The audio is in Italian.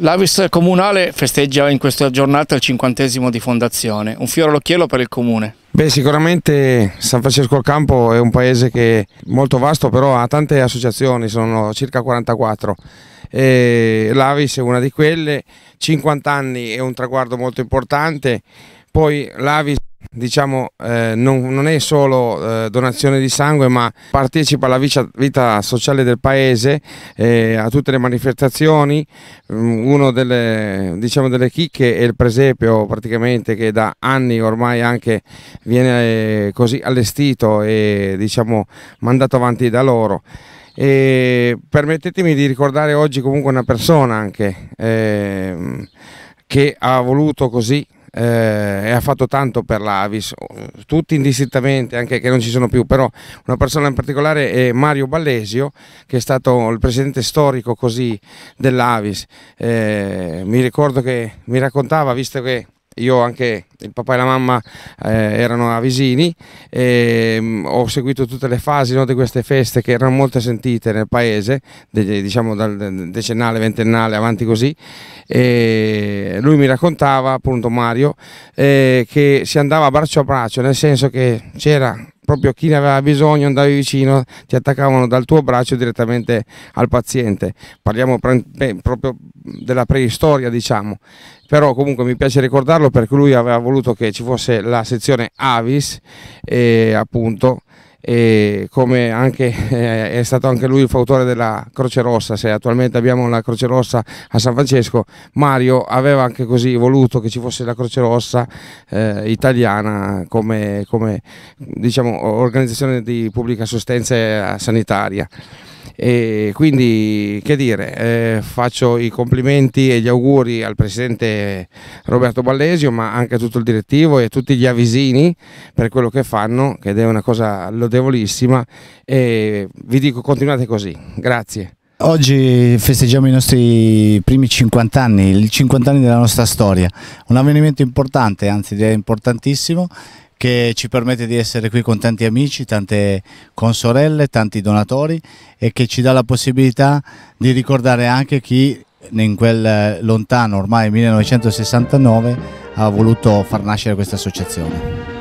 L'Avis Comunale festeggia in questa giornata il cinquantesimo di fondazione, un fiore all'occhiello per il Comune. Beh, sicuramente San Francesco al Campo è un paese che è molto vasto, però ha tante associazioni, sono circa 44. L'Avis è una di quelle, 50 anni è un traguardo molto importante, poi l'Avis diciamo, eh, non, non, è solo eh, donazione di sangue ma partecipa alla vita, vita sociale del paese eh, a tutte le manifestazioni. Um, uno delle, diciamo, delle chicche è il presepio praticamente che da anni ormai anche viene eh, così allestito e diciamo, mandato avanti da loro. E permettetemi di ricordare oggi comunque una persona anche ehm, che ha voluto così eh, e ha fatto tanto per l'Avis, tutti indistintamente, anche che non ci sono più, però una persona in particolare è Mario Ballesio, che è stato il presidente storico così dell'Avis. Eh, mi ricordo che mi raccontava, visto che io anche il papà e la mamma eh, erano avvisini e mh, mm, ho seguito tutte le fasi no, di queste feste che erano molto sentite nel paese, de, diciamo dal decennale, ventennale, avanti così e lui mi raccontava appunto Mario eh, che si andava braccio a braccio, nel senso che c'era proprio chi ne aveva bisogno andavi vicino, ti attaccavano dal tuo braccio direttamente al paziente. Parliamo proprio della preistoria, diciamo. Però comunque mi piace ricordarlo perché lui aveva voluto che ci fosse la sezione Avis e appunto e come anche, eh, è stato anche lui il fautore della Croce Rossa, se attualmente abbiamo la Croce Rossa a San Francesco, Mario aveva anche così voluto che ci fosse la Croce Rossa eh, italiana come, come diciamo, organizzazione di pubblica assistenza sanitaria. E quindi che dire, eh, faccio i complimenti e gli auguri al presidente Roberto Ballesio ma anche a tutto il direttivo e a tutti gli avvisini per quello che fanno, che è una cosa lodevolissima. E vi dico continuate così, grazie. Oggi festeggiamo i nostri primi 50 anni, i 50 anni della nostra storia, un avvenimento importante, anzi direi importantissimo che ci permette di essere qui con tanti amici, tante consorelle, tanti donatori e che ci dà la possibilità di ricordare anche chi in quel lontano ormai 1969 ha voluto far nascere questa associazione.